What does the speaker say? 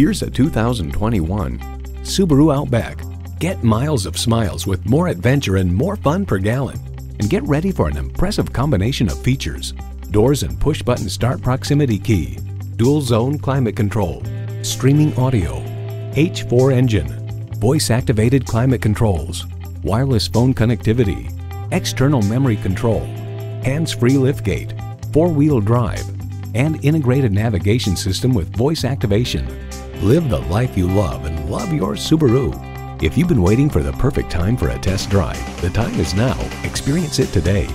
Here's a 2021 Subaru Outback. Get miles of smiles with more adventure and more fun per gallon. And get ready for an impressive combination of features. Doors and push-button start proximity key, dual zone climate control, streaming audio, H4 engine, voice-activated climate controls, wireless phone connectivity, external memory control, hands-free liftgate, four-wheel drive, and integrated navigation system with voice activation. Live the life you love and love your Subaru. If you've been waiting for the perfect time for a test drive, the time is now. Experience it today.